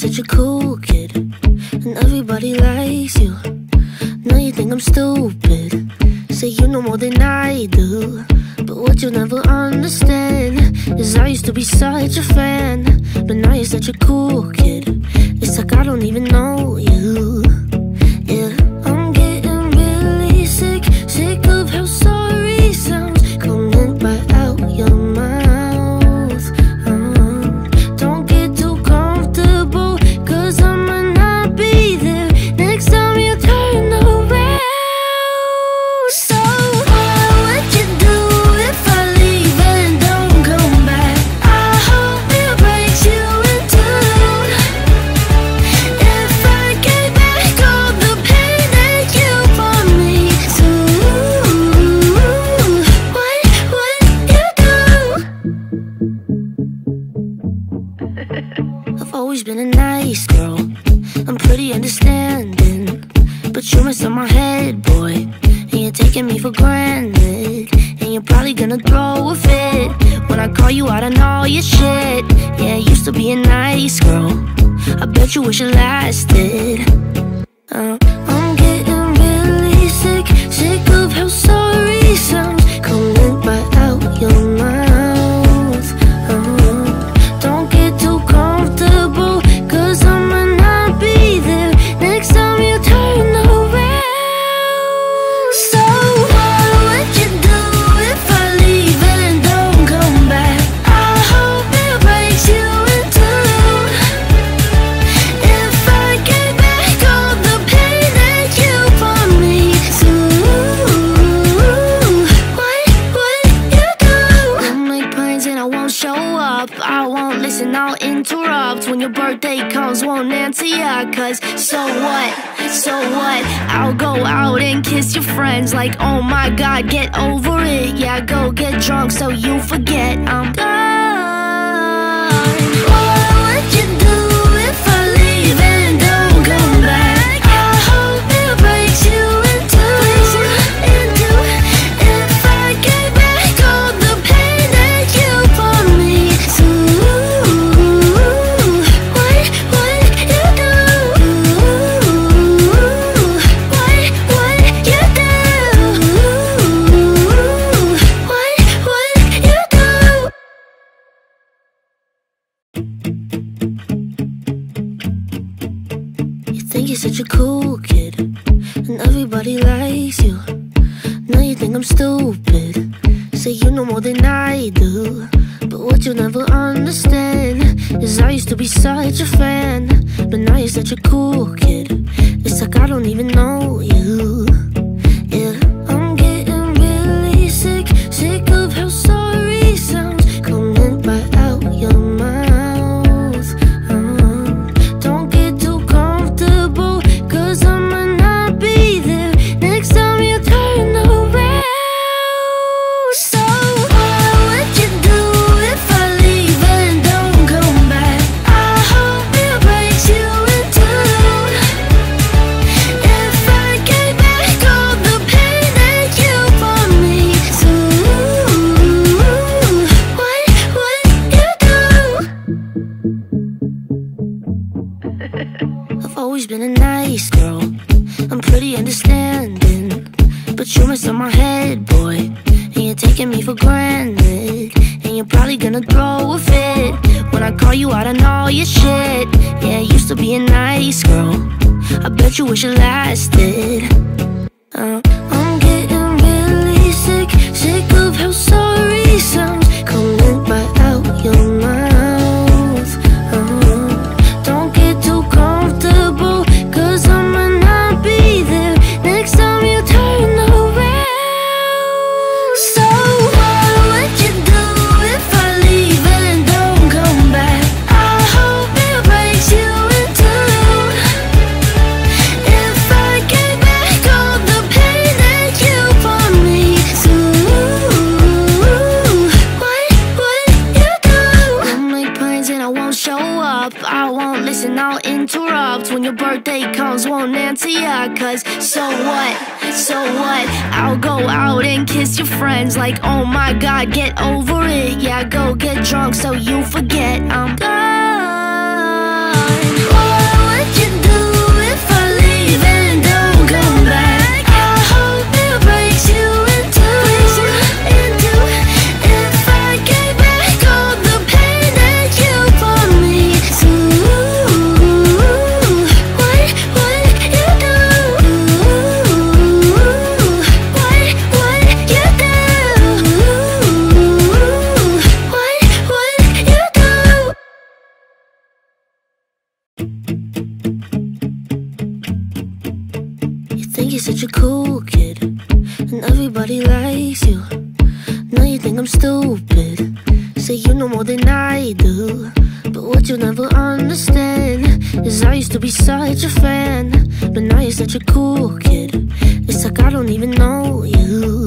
such a cool kid, and everybody likes you. Now you think I'm stupid. Say you know more than I do. But what you'll never understand is I used to be such a fan, but now you're such a cool kid. It's like I don't even know you. You wish it lasted. your birthday comes, won't answer ya, cause so what? So what? I'll go out and kiss your friends, like, oh my god, get over it. Yeah, go get drunk so you forget I'm gone. Oh. know more than I do. But what you'll never understand Is I used to be such a fan. But now you're such a cool kid. It's like I don't even know you but you messed up my head, boy. And you're taking me for granted. And you're probably gonna throw a fit When I call you out on all your shit. Yeah, I used to be a nice girl. I bet you wish it lasted. Uh. cause so what, so what? I'll go out and kiss your friends like oh my god get over it. Yeah go get drunk so you forget I'm gone such a cool kid. It's like I don't even know you.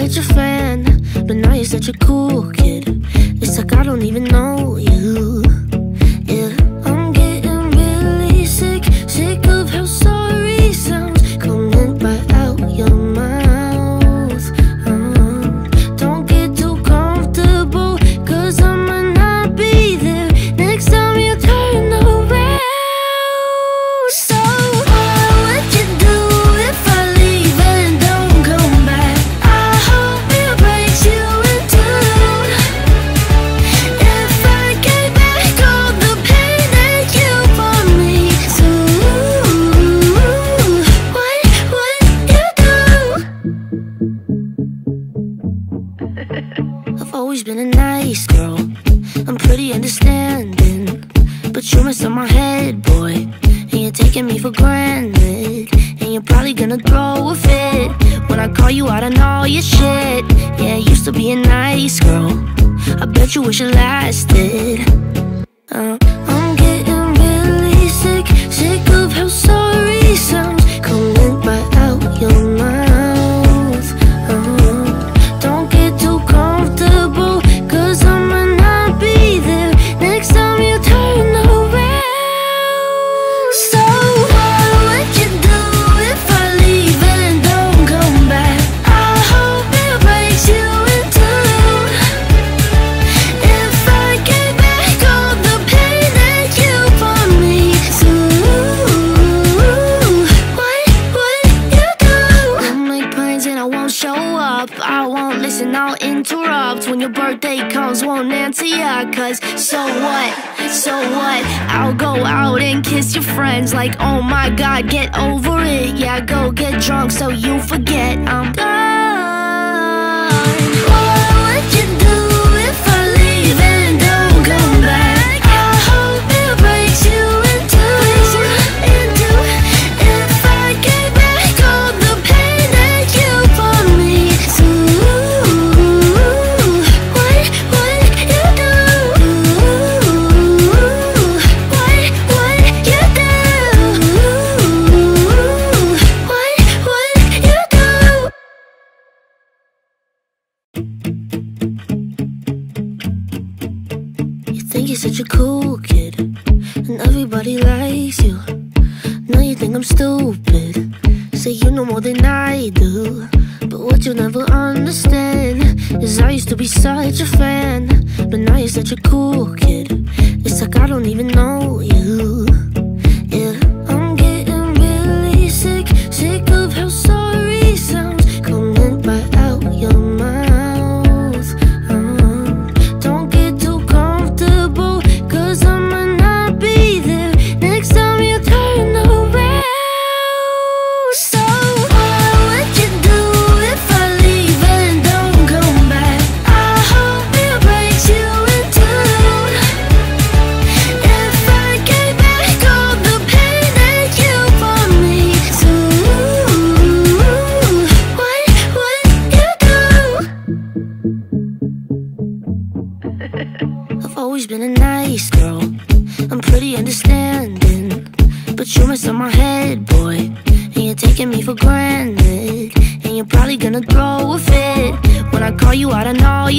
thought you're a fan, but now you're such a cool.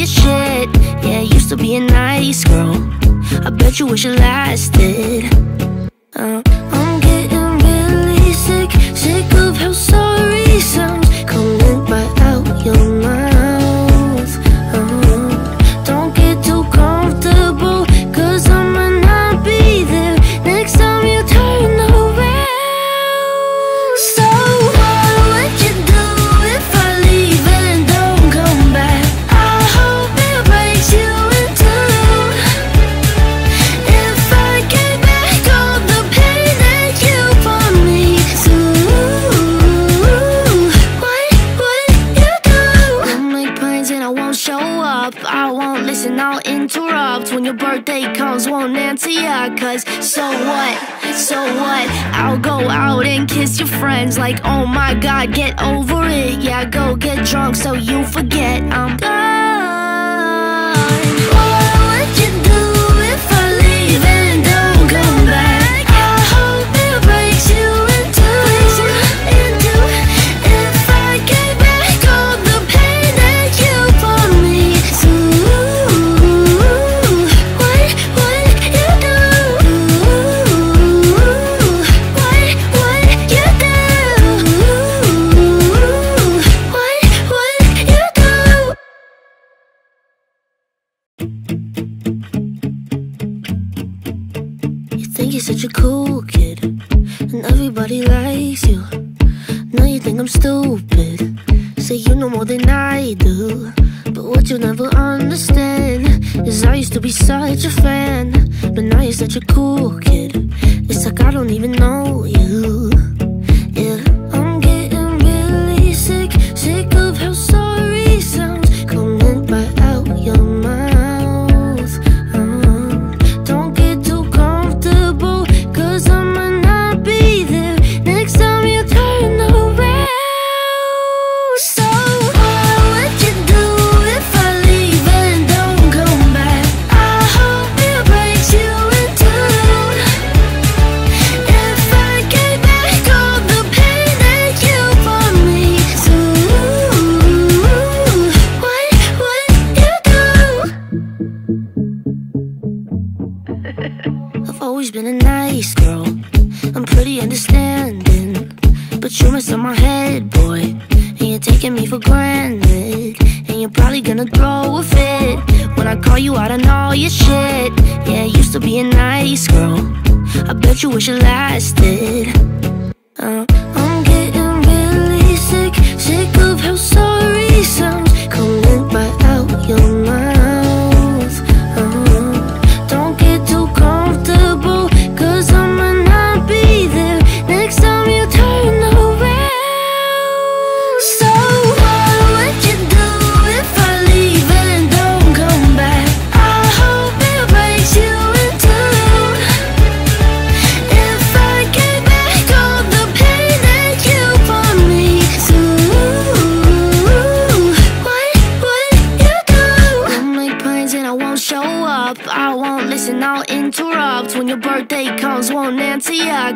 your shit. Yeah, used to be a nice girl. I bet you wish it lasted.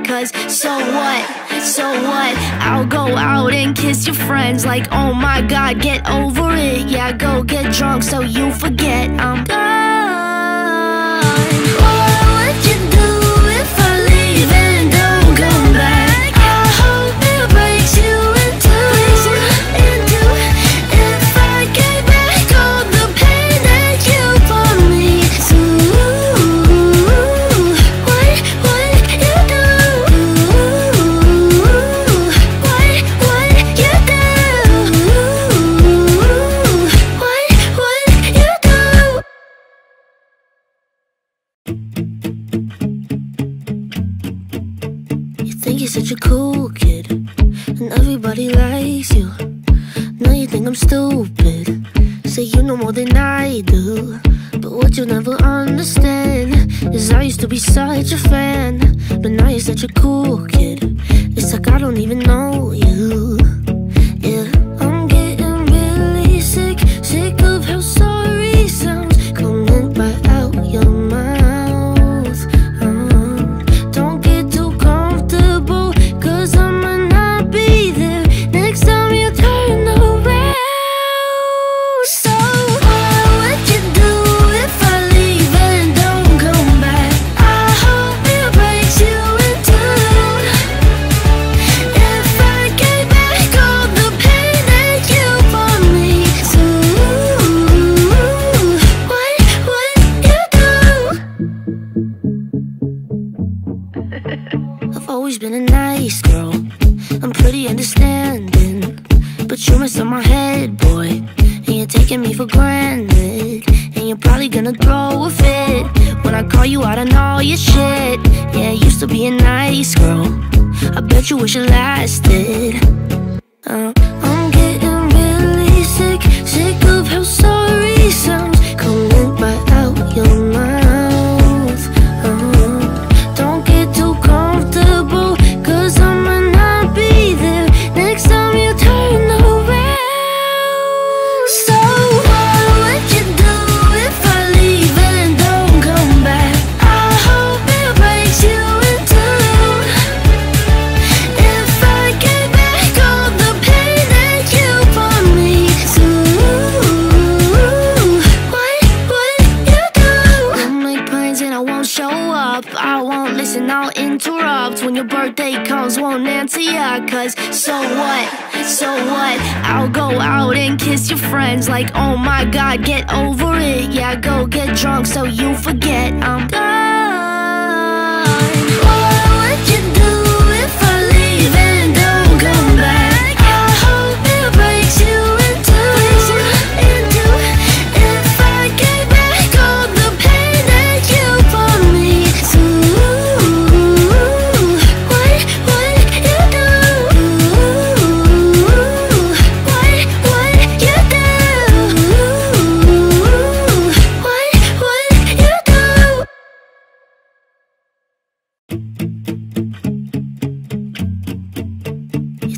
Cause so what, so what? I'll go out and kiss your friends. Like oh my god, get over it. Yeah, go get drunk so you forget I'm gone oh. wish it lasted.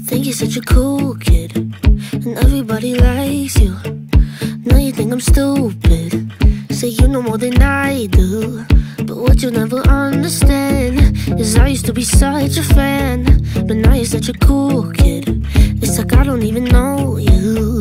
Think you're such a cool kid, and everybody likes you. Now you think I'm stupid. Say you know more than I do. But what you'll never understand is I used to be such a fan, but now you're such a cool kid. It's like I don't even know you.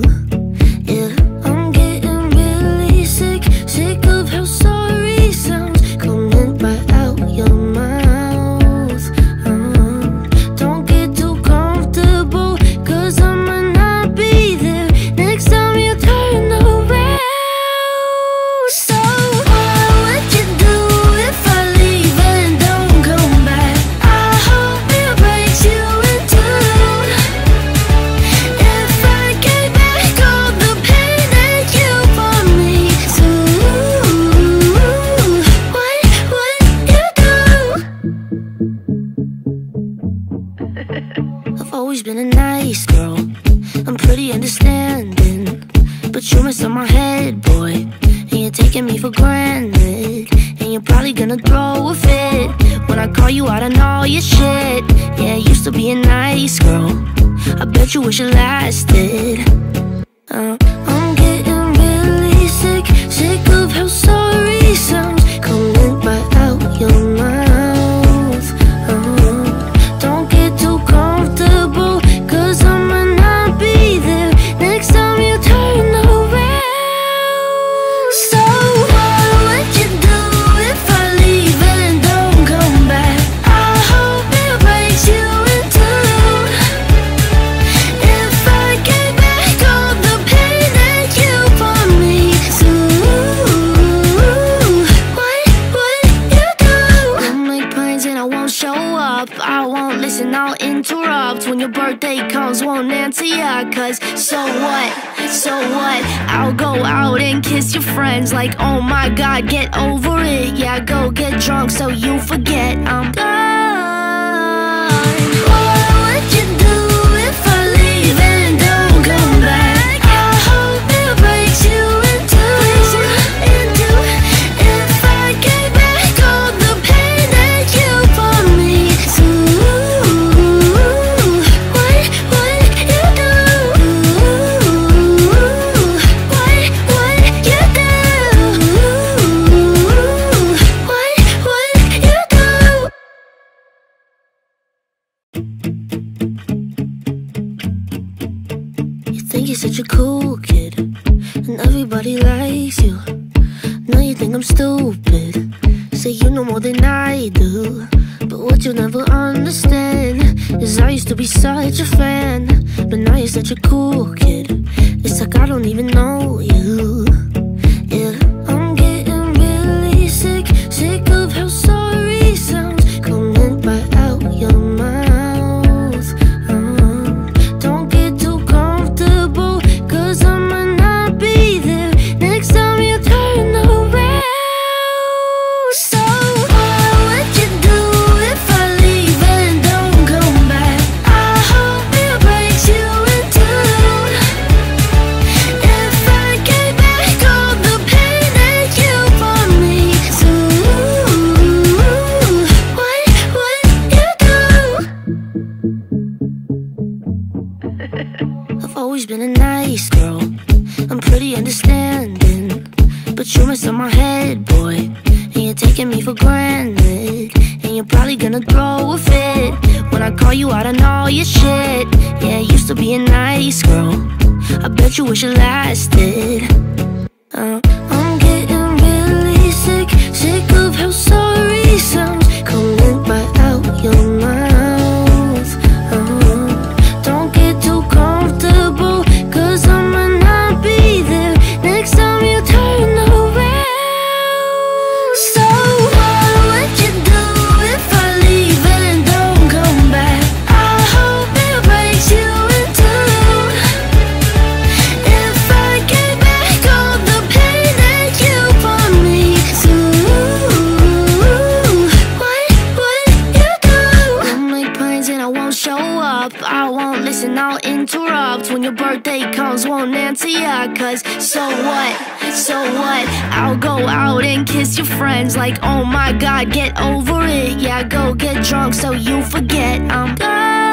up. I won't listen, I'll interrupt when your birthday comes. Won't answer ya, cause so what? So what? I'll go out and kiss your friends like, oh my god, get over it. Yeah, go get drunk so you forget I'm gone. cool kid, and everybody likes you. Now you think I'm stupid. Say you know more than I do. But what you'll never understand is I used to be such a fan, but now you're such a cool kid. It's like I don't even know you. And you're probably gonna throw a fit. When I call you out on all your shit Yeah, used to be a nice girl. I bet you wish it lasted. Uh, So what? So what? I'll go out and kiss your friends like, oh my god, get over it. Yeah, go get drunk so you forget I'm gone.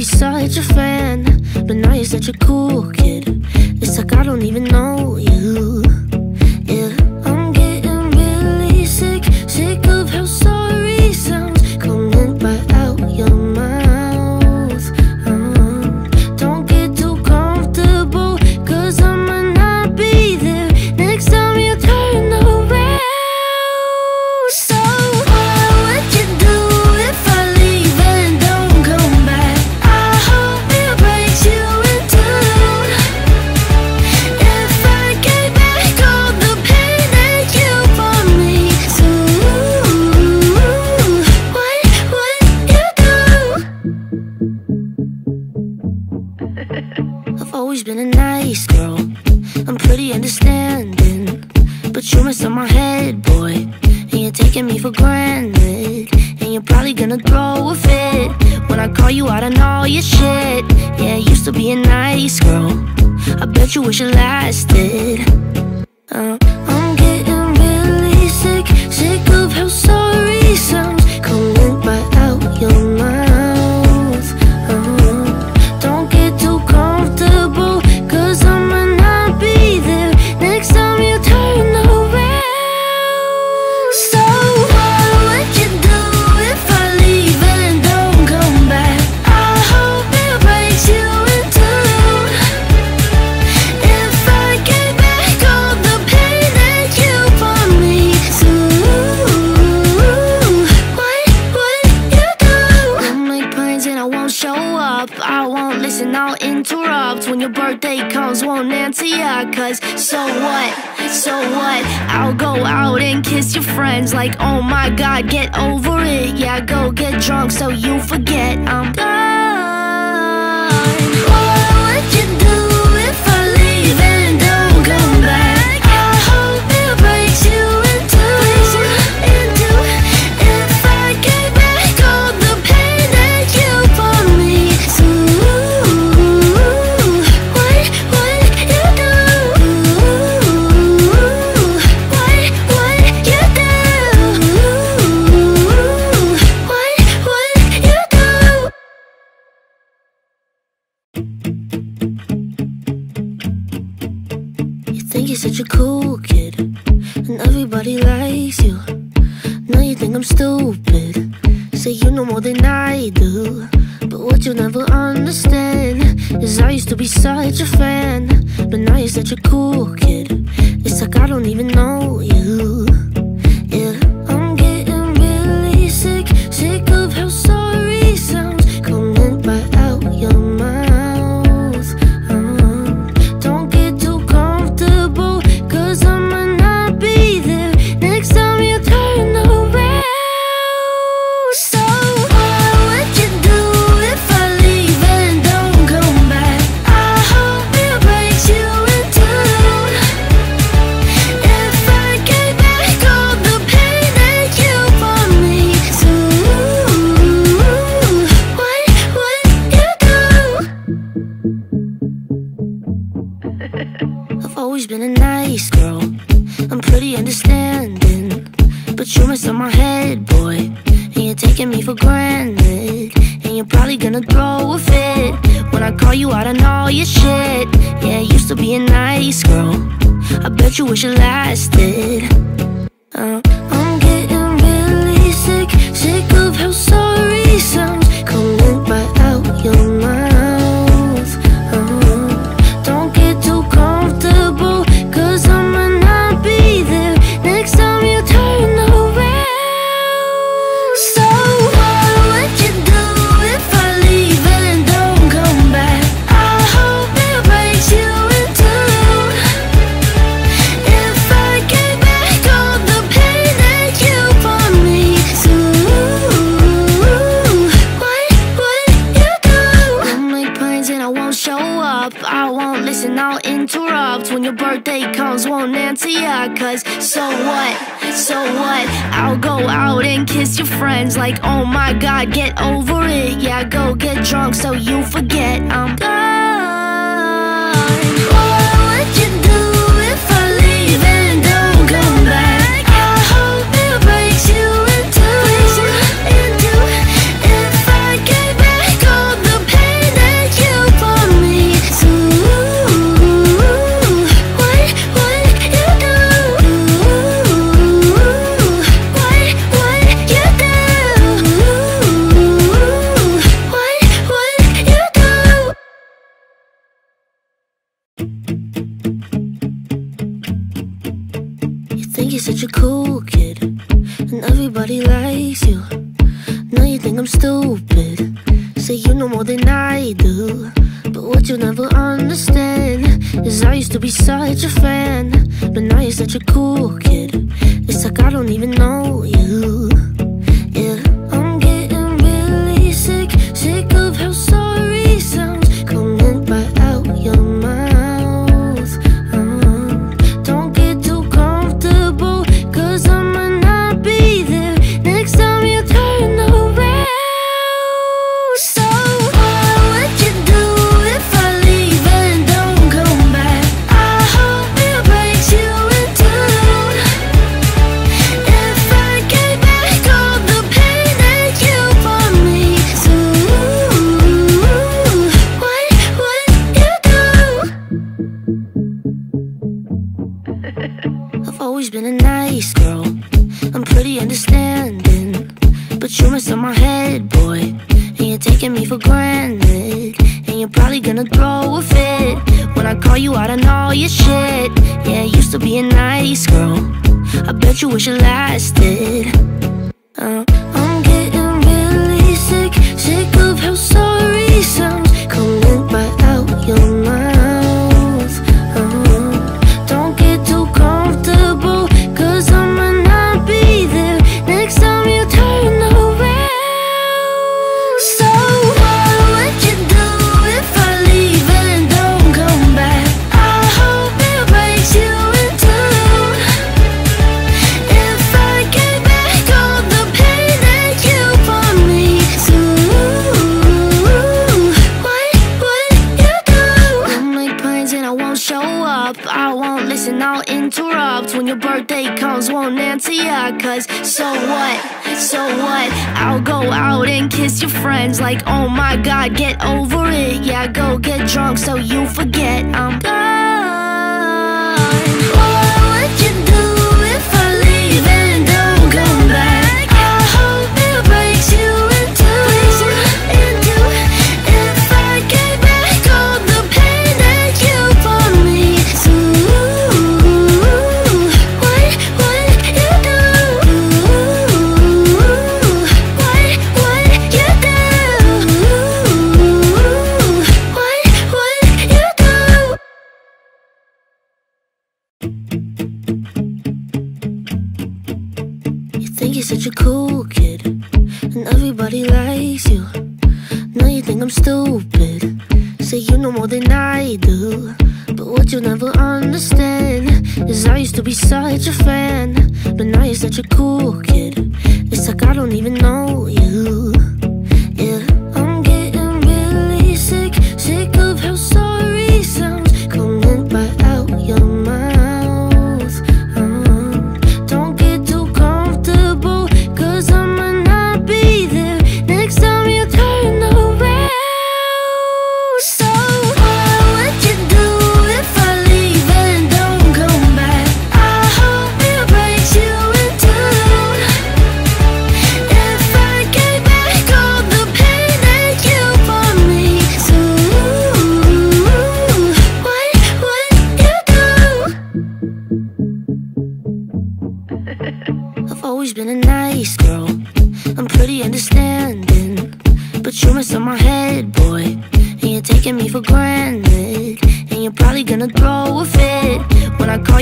be such a fan, but now you're such a cool kid. It's like I don't even know Cause so what, so what? I'll go out and kiss your friends Like oh my god, get over it. Yeah, go get drunk so you forget. I'm gone never understand is I used to be such a fan, but now you're such a cool kid. It's like I don't even know you. always been a nice girl. I'm pretty understanding But you messed up my head, boy. And you're taking me for granted And you're probably gonna throw a fit When I call you out on all your shit. Yeah, used to be a nice girl. I bet you wish it lasted. Uh. uh. Cause so what, so what? I'll go out and kiss your friends Like oh my god, get over it. Yeah, go get drunk so you forget I'm gone I'm stupid. Say you know more than I do. But what you'll never understand is I used to be such a fan. But now you're such a cool kid. It's like I don't even know you. to yeah, cause so what? So what? I'll go out and kiss your friends like, oh my god, get over it. Yeah, go get drunk so you forget I'm gone. saw that your friend, a but now you're such a cool kid. It's like I don't even know.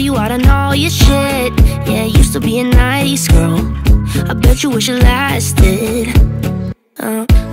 you out on all your shit Yeah, used to be a 90s girl I bet you wish it lasted uh.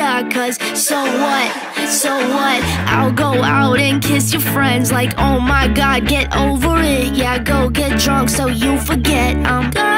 are, cause so what? So what? I'll go out and kiss your friends like, oh my god, get over it. Yeah, go get drunk so you forget I'm gone.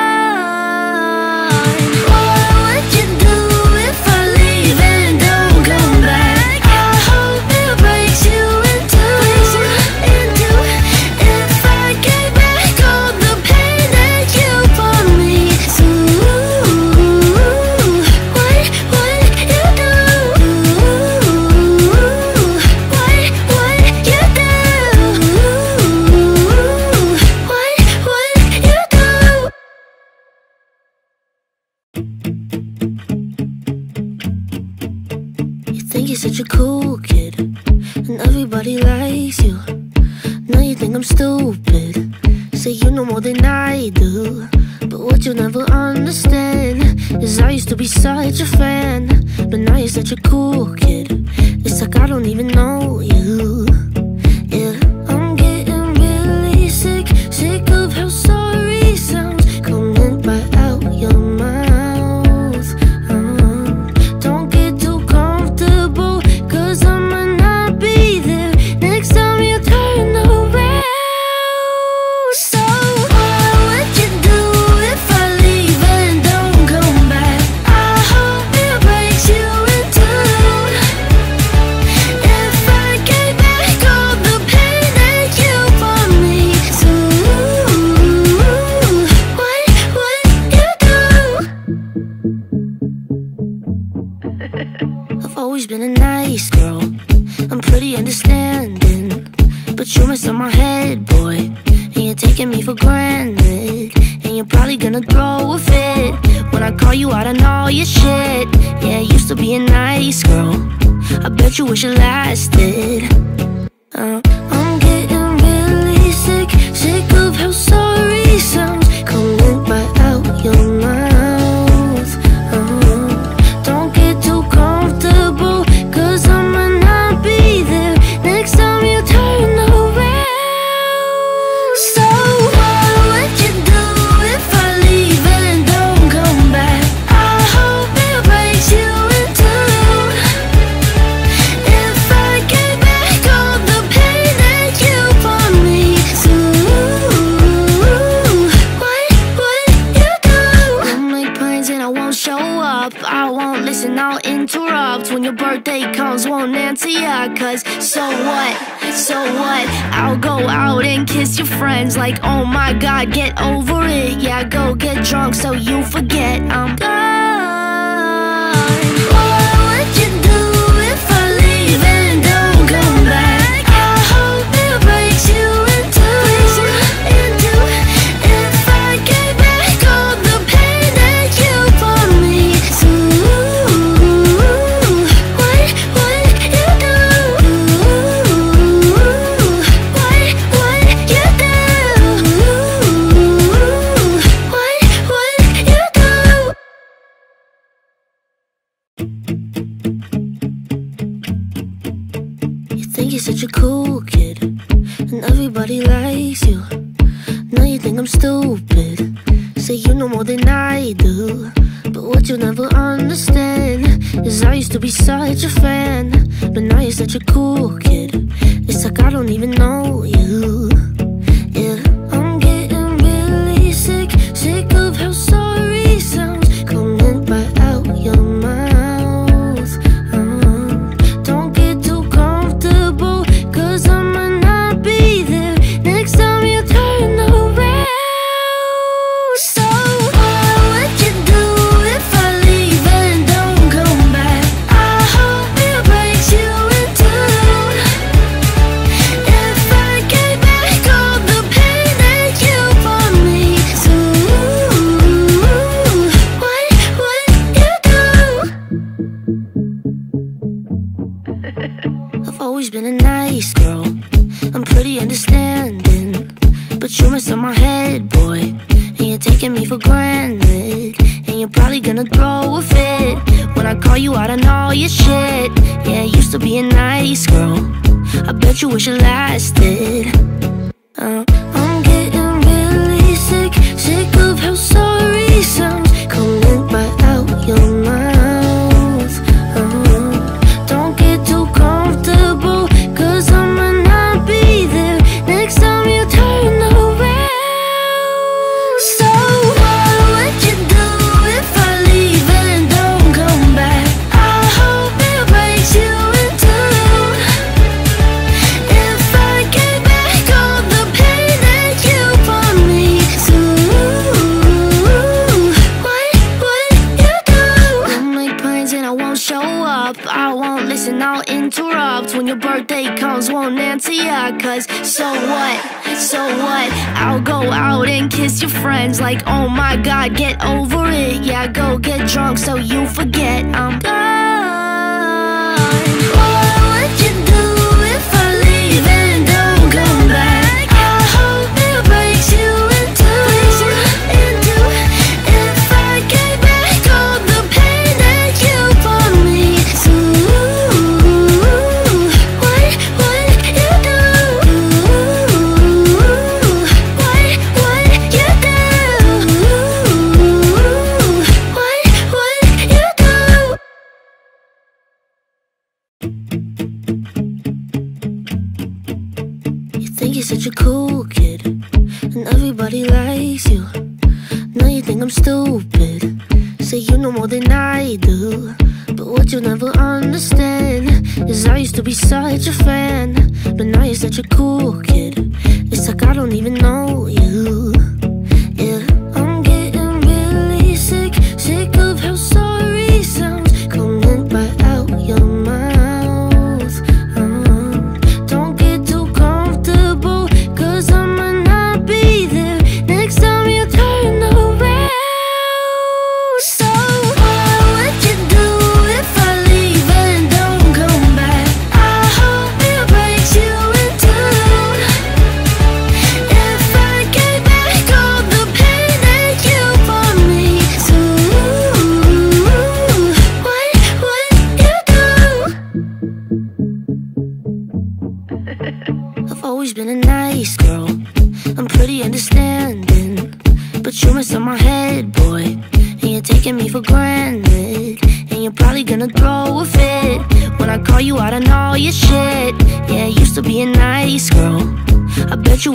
like, oh my god, get over it. Yeah, go get drunk so you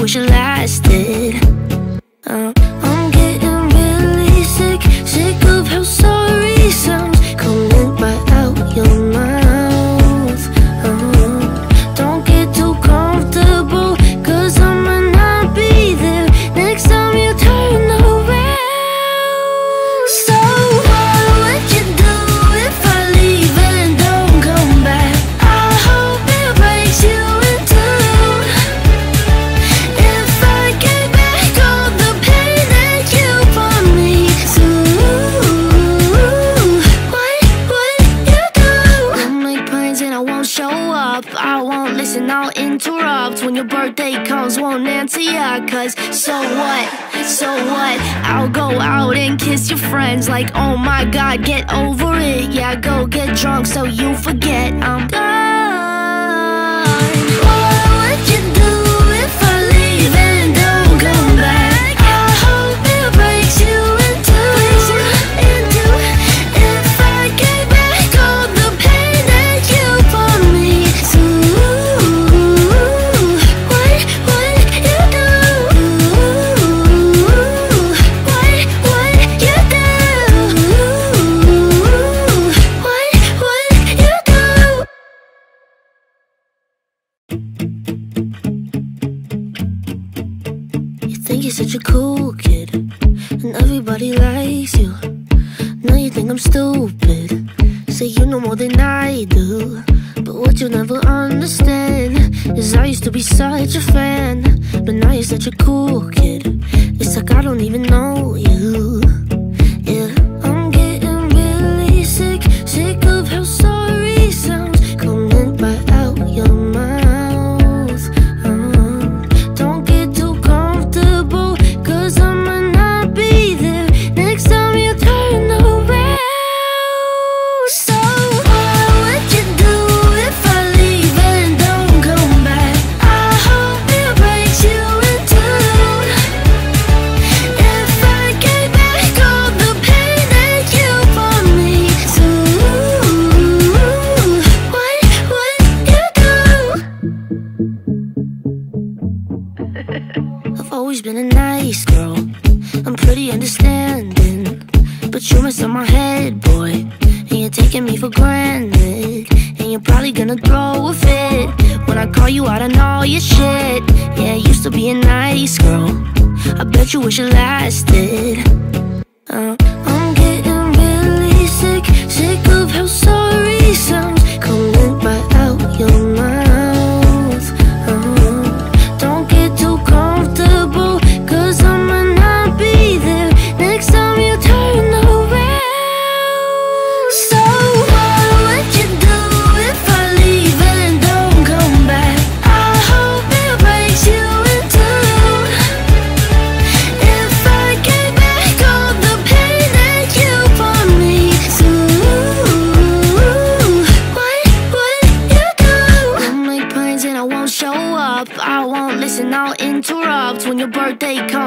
wish it lasted. Nobody likes you. Now you think I'm stupid. Say you know more than I do. But what you'll never understand Is I used to be such a fan But now you're such a cool kid. It's like I don't even know you.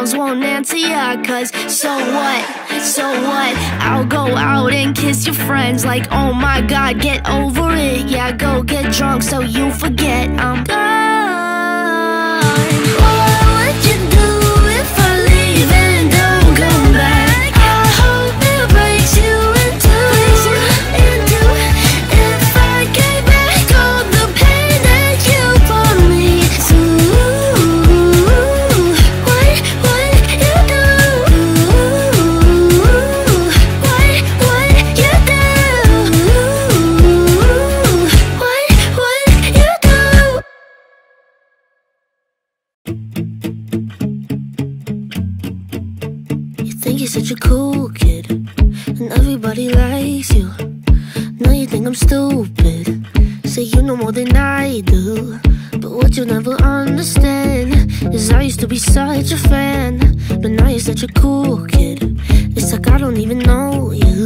girls won't answer ya Cause so what, so what? I'll go out and kiss your friends Like oh my god, get over it. Yeah, go get drunk so you forget I'm gone What would you do? know more than I do. But what you'll never understand Is I used to be such a fan. But now you're such a cool kid. It's like I don't even know you.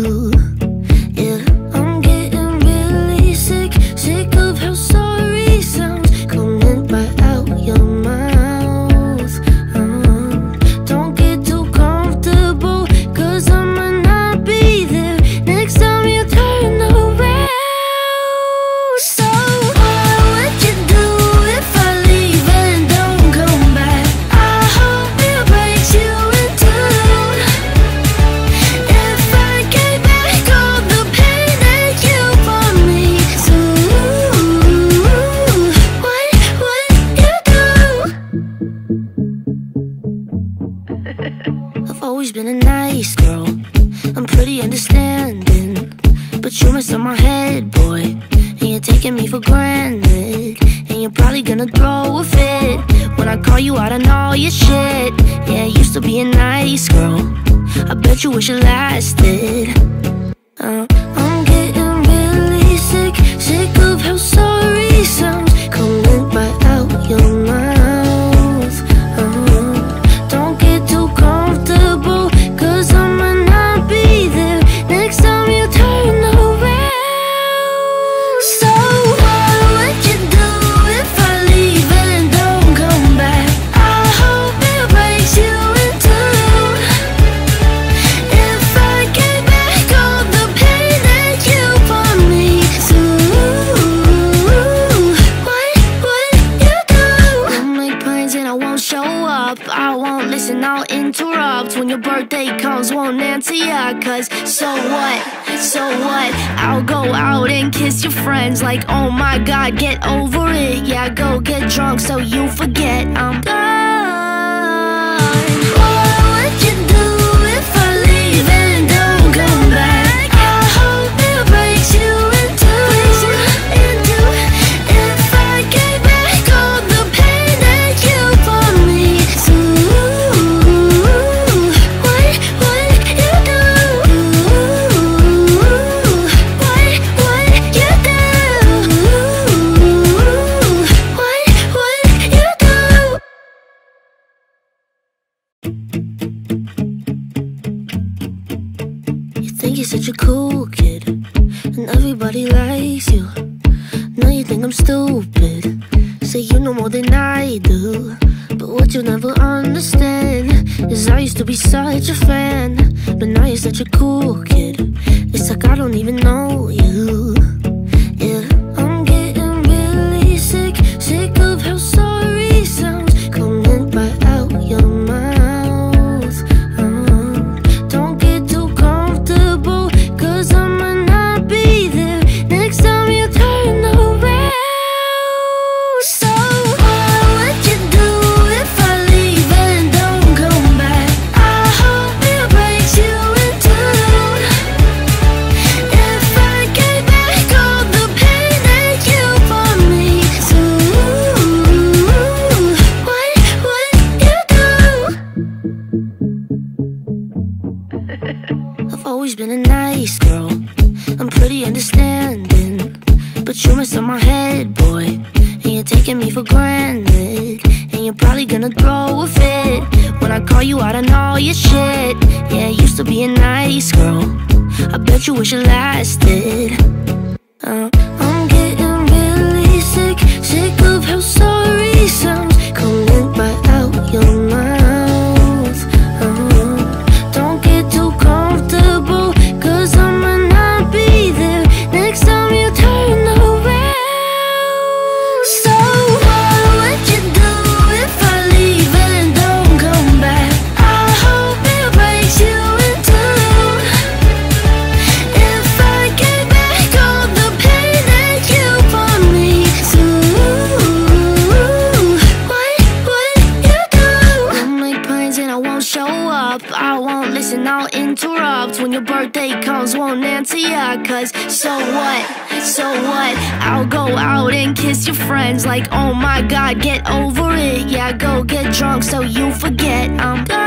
always been a nice girl. I'm pretty understanding But you're up my head, boy. And you're taking me for granted And you're probably gonna throw a fit When I call you out on all your shit. Yeah, I used to be a nice girl. I bet you wish it lasted. go out and kiss your friends like, oh my god, get over it. Yeah, go get drunk so you forget I'm gone. I do But what you'll never understand Is I used to be such a fan. But now you're such a cool kid. It's like I don't even know you. out and kiss your friends like, oh my god, get over it. Yeah, go get drunk so you forget I'm gone.